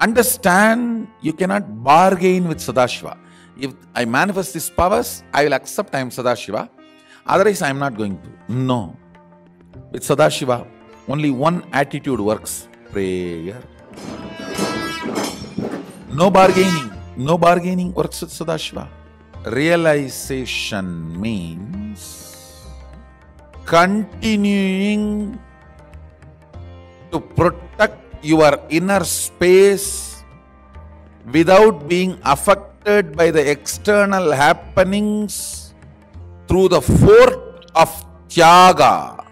understand you cannot bargain with Sadashiva. If I manifest these powers, I will accept I am Sadashiva. Otherwise, I am not going to. No. With Sadashiva, only one attitude works prayer. No bargaining. No bargaining works with Sadashiva. Realization means continuing to protect your inner space without being affected by the external happenings through the fort of Tyaga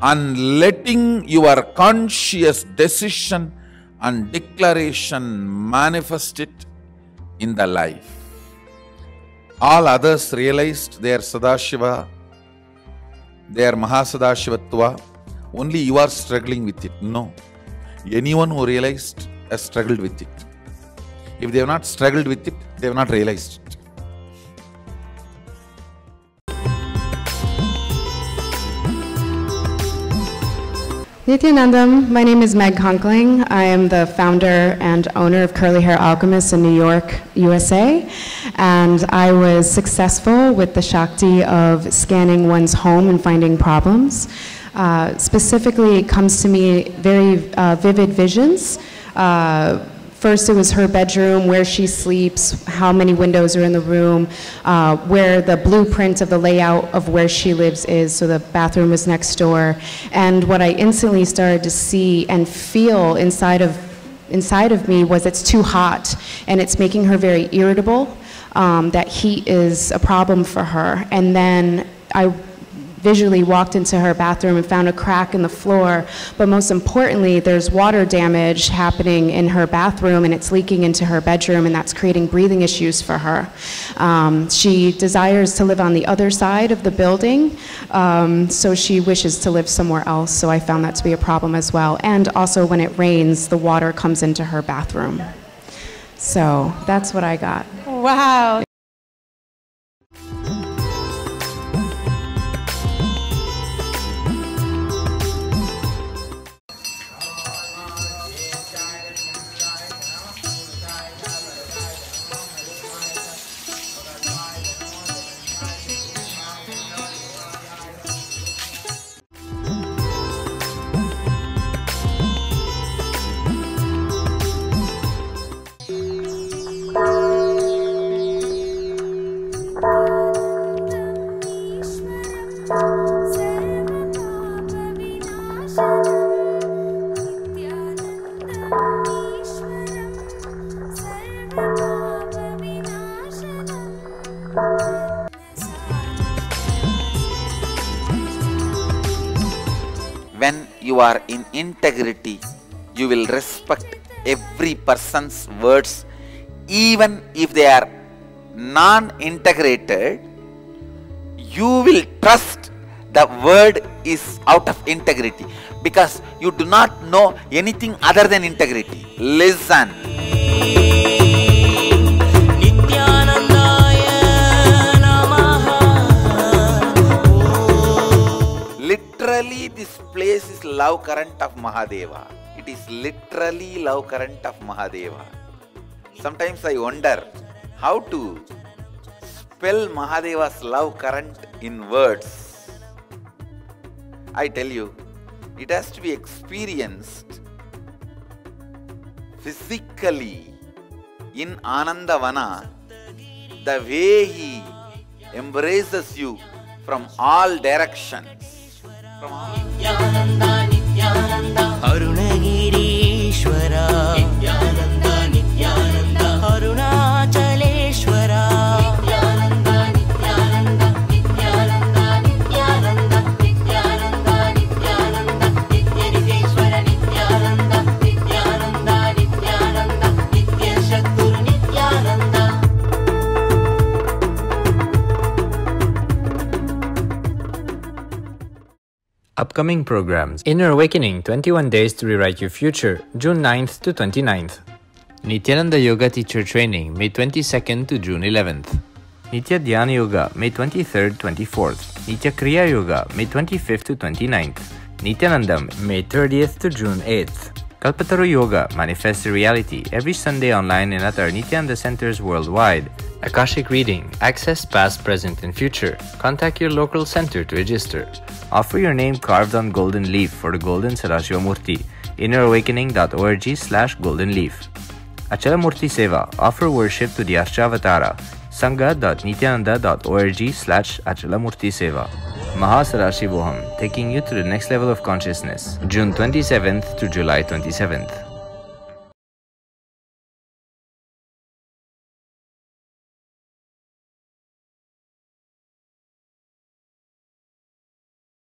and letting your conscious decision and declaration manifest it in the life. All others realized their Sadashiva, their Mahasadashivatva, only you are struggling with it. No. Anyone who realized has struggled with it. If they have not struggled with it, they have not realized it. Nityanandam, my name is Meg Conkling. I am the founder and owner of Curly Hair Alchemist in New York, USA. And I was successful with the Shakti of scanning one's home and finding problems. Uh, specifically, it comes to me very uh, vivid visions. Uh, First, it was her bedroom, where she sleeps, how many windows are in the room, uh, where the blueprint of the layout of where she lives is, so the bathroom is next door. And what I instantly started to see and feel inside of, inside of me was it's too hot, and it's making her very irritable, um, that heat is a problem for her. And then I visually walked into her bathroom and found a crack in the floor. But most importantly, there's water damage happening in her bathroom and it's leaking into her bedroom, and that's creating breathing issues for her. Um, she desires to live on the other side of the building, um, so she wishes to live somewhere else. So I found that to be a problem as well. And also, when it rains, the water comes into her bathroom. So that's what I got. Wow. You are in integrity, you will respect every person's words, even if they are non integrated. You will trust the word is out of integrity because you do not know anything other than integrity. Listen. Love current of Mahadeva. It is literally love current of Mahadeva. Sometimes I wonder how to spell Mahadeva's love current in words. I tell you, it has to be experienced physically in Anandavana the way he embraces you from all directions. From all「あるねぎり」Upcoming programs Inner Awakening 21 Days to Rewrite Your Future, June 9th to 29th. Nityananda Yoga Teacher Training, May 22nd to June 11th. Nitya Dhyana Yoga, May 23rd 24th. Nitya Kriya Yoga, May 25th to 29th. Nityanandam, May 30th to June 8th. Kalpataru Yoga Manifest reality every Sunday online and at our Nityananda centers worldwide. Akashic Reading, access past, present, and future. Contact your local center to register. Offer your name carved on golden leaf for the Golden Sadashiva Murti. innerawakening.org slash golden leaf. Achalamurti Seva, offer worship to the Ashavatara. sangha.nityananda.org slash Achalamurti Seva. Mahasadashivoham, taking you to the next level of consciousness. June 27th to July 27th.